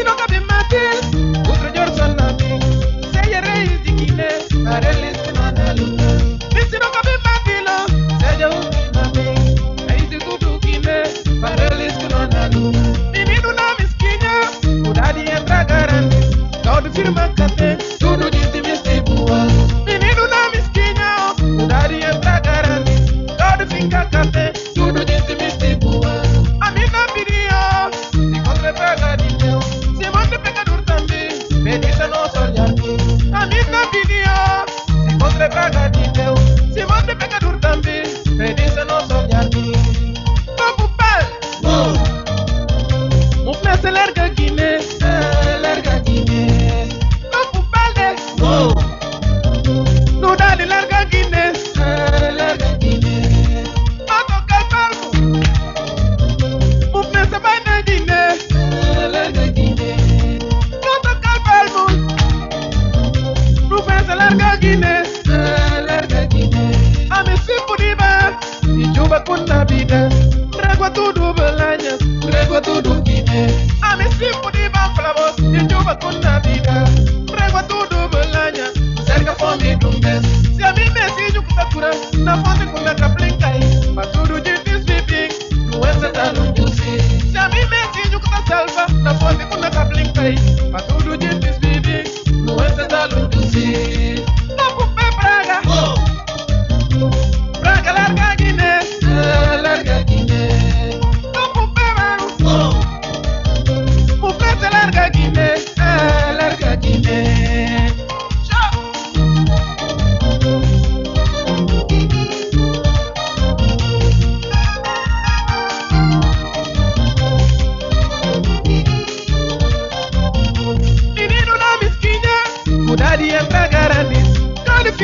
si no ka bi ma den tudo guine. A mi simpo di ban flavos, y chupa con la vida. Tregua tudo belanya, cerca fome dumbes. Se a mi me si yo kuta kura, na fonte la kaplinkai. Ma tudo jitis nuenza talun jusi. Se a mi me si yo kuta salva, na fonte la kaplinkai.